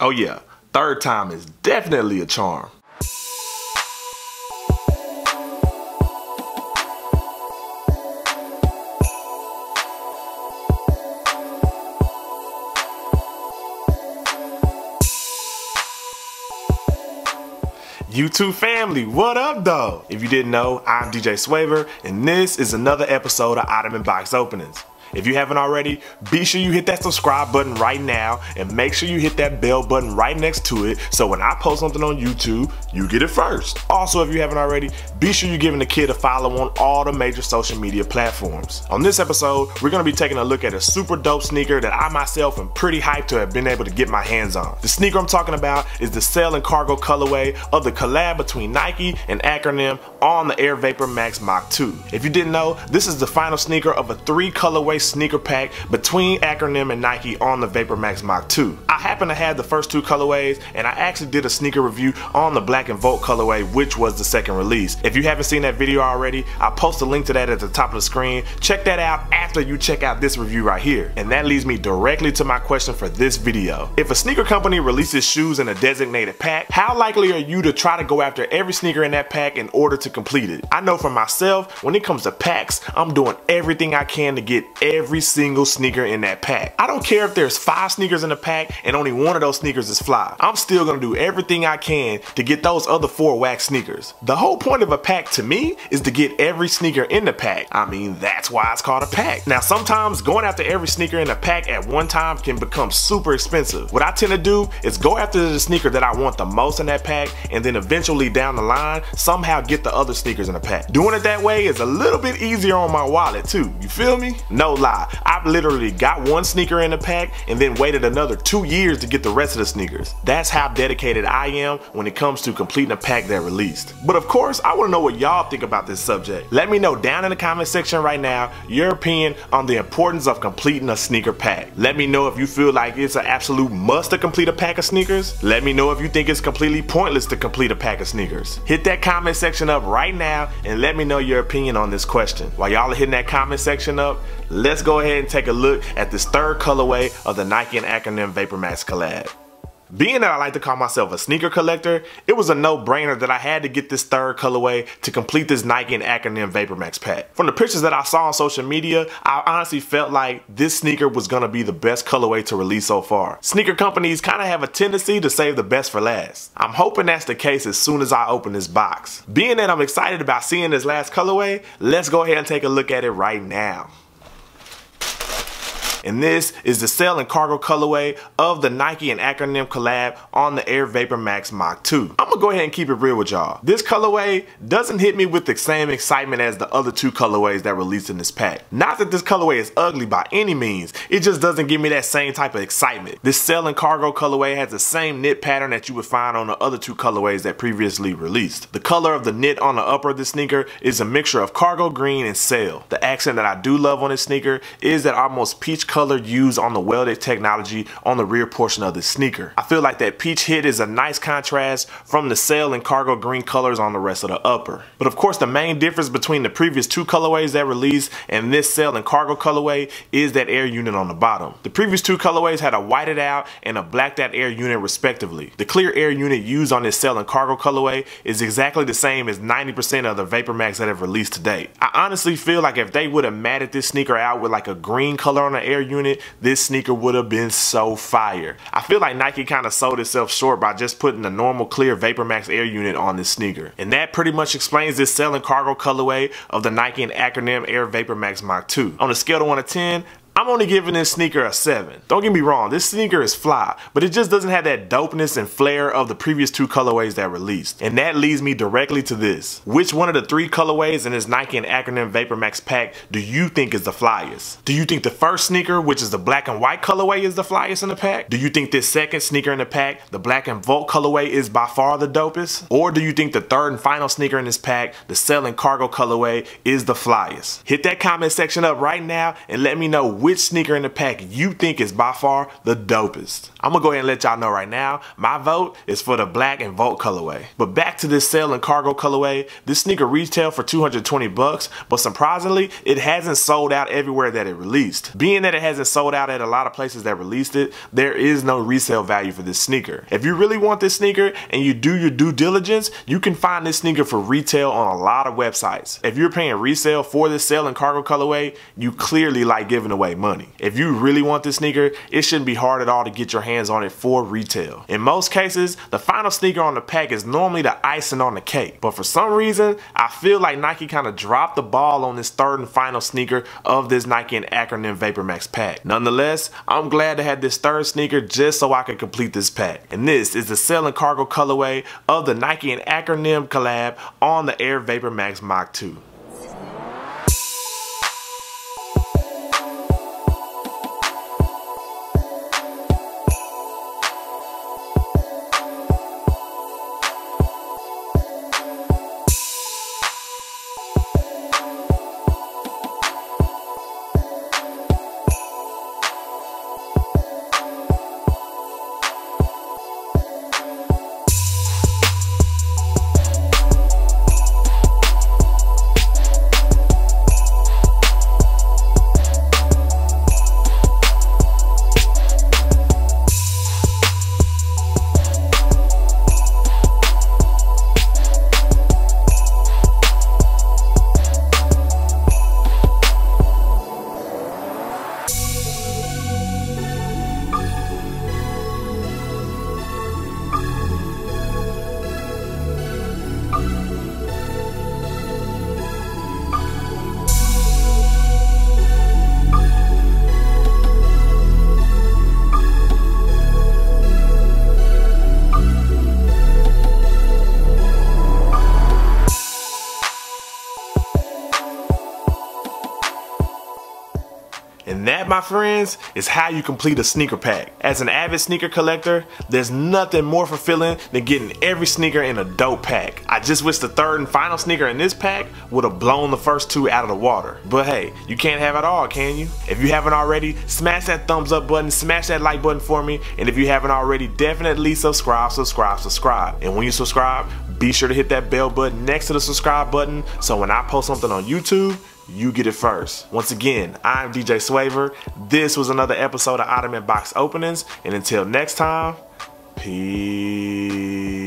Oh yeah, third time is definitely a charm. YouTube family, what up though? If you didn't know, I'm DJ Swavor, and this is another episode of Ottoman Box Openings. If you haven't already, be sure you hit that subscribe button right now and make sure you hit that bell button right next to it so when I post something on YouTube, you get it first. Also, if you haven't already, be sure you're giving the kid a follow on all the major social media platforms. On this episode, we're gonna be taking a look at a super dope sneaker that I myself am pretty hyped to have been able to get my hands on. The sneaker I'm talking about is the Sail and Cargo colorway of the collab between Nike and Acronym on the Air Vapor Max Moc 2. If you didn't know, this is the final sneaker of a three colorway sneaker pack between Acronym and Nike on the Vapor Max Moc 2. I happen to have the first two colorways and I actually did a sneaker review on the Black and Volt colorway which was the second release. If you haven't seen that video already, I'll post a link to that at the top of the screen. Check that out after you check out this review right here. And that leads me directly to my question for this video. If a sneaker company releases shoes in a designated pack, how likely are you to try to go after every sneaker in that pack in order to complete it? I know for myself, when it comes to packs, I'm doing everything I can to get every single sneaker in that pack. I don't care if there's five sneakers in the pack and only one of those sneakers is fly. I'm still gonna do everything I can to get those other four wax sneakers. The whole point of a pack to me is to get every sneaker in the pack. I mean, that's why it's called a pack. Now, sometimes going after every sneaker in a pack at one time can become super expensive. What I tend to do is go after the sneaker that I want the most in that pack and then eventually down the line, somehow get the other sneakers in the pack. Doing it that way is a little bit easier on my wallet too. You feel me? No lie. I've literally got one sneaker in the pack and then waited another two years to get the rest of the sneakers. That's how dedicated I am when it comes to completing a pack that released. But of course, I wanna know what y'all think about this subject. Let me know down in the comment section right now your opinion on the importance of completing a sneaker pack. Let me know if you feel like it's an absolute must to complete a pack of sneakers. Let me know if you think it's completely pointless to complete a pack of sneakers. Hit that comment section up right now and let me know your opinion on this question. While y'all are hitting that comment section up, let's go ahead and take a look at this third colorway of the Nike and Acronym Vapor Max collab. Being that I like to call myself a sneaker collector, it was a no-brainer that I had to get this third colorway to complete this Nike and Acronym VaporMax pack. From the pictures that I saw on social media, I honestly felt like this sneaker was gonna be the best colorway to release so far. Sneaker companies kind of have a tendency to save the best for last. I'm hoping that's the case as soon as I open this box. Being that I'm excited about seeing this last colorway, let's go ahead and take a look at it right now and this is the Sail and Cargo colorway of the Nike and Acronym collab on the Air Vapor Max Moc 2. I'm gonna go ahead and keep it real with y'all. This colorway doesn't hit me with the same excitement as the other two colorways that released in this pack. Not that this colorway is ugly by any means, it just doesn't give me that same type of excitement. This Sail and Cargo colorway has the same knit pattern that you would find on the other two colorways that previously released. The color of the knit on the upper of the sneaker is a mixture of cargo green and sail. The accent that I do love on this sneaker is that almost peach color used on the welded technology on the rear portion of the sneaker. I feel like that peach hit is a nice contrast from the sail and cargo green colors on the rest of the upper. But of course the main difference between the previous two colorways that released and this sail and cargo colorway is that air unit on the bottom. The previous two colorways had a whited out and a blacked out air unit respectively. The clear air unit used on this sail and cargo colorway is exactly the same as 90% of the Vapor Max that have released to date. I honestly feel like if they would have matted this sneaker out with like a green color on the air unit, this sneaker would have been so fire. I feel like Nike kind of sold itself short by just putting the normal clear Vapor Max Air unit on this sneaker. And that pretty much explains this sail and Cargo colorway of the Nike and Acronym Air Vapor Max Moc 2. On a scale of 1 to 10, I'm only giving this sneaker a 7. Don't get me wrong, this sneaker is fly, but it just doesn't have that dopeness and flair of the previous two colorways that released. And that leads me directly to this. Which one of the three colorways in this Nike and Acronym Vapor Max pack do you think is the flyest? Do you think the first sneaker, which is the black and white colorway, is the flyest in the pack? Do you think this second sneaker in the pack, the black and Volt colorway, is by far the dopest? Or do you think the third and final sneaker in this pack, the Sail and Cargo colorway, is the flyest? Hit that comment section up right now and let me know which sneaker in the pack you think is by far the dopest. I'm gonna go ahead and let y'all know right now, my vote is for the black and Volt colorway. But back to this sail and cargo colorway, this sneaker retail for 220 bucks, but surprisingly, it hasn't sold out everywhere that it released. Being that it hasn't sold out at a lot of places that released it, there is no resale value for this sneaker. If you really want this sneaker and you do your due diligence, you can find this sneaker for retail on a lot of websites. If you're paying resale for this sail and cargo colorway, you clearly like giving away money. If you really want this sneaker, it shouldn't be hard at all to get your hands on it for retail. In most cases, the final sneaker on the pack is normally the icing on the cake. But for some reason, I feel like Nike kind of dropped the ball on this third and final sneaker of this Nike and Acronym VaporMax pack. Nonetheless, I'm glad to have this third sneaker just so I can complete this pack. And this is the Sail and Cargo colorway of the Nike and Acronym collab on the Air VaporMax Moc 2. And that, my friends, is how you complete a sneaker pack. As an avid sneaker collector, there's nothing more fulfilling than getting every sneaker in a dope pack. I just wish the third and final sneaker in this pack would have blown the first two out of the water. But hey, you can't have it all, can you? If you haven't already, smash that thumbs up button, smash that like button for me, and if you haven't already, definitely subscribe, subscribe, subscribe. And when you subscribe, be sure to hit that bell button next to the subscribe button so when I post something on YouTube, you get it first. Once again, I'm DJ Swavor. This was another episode of Ottoman Box Openings, and until next time, peace.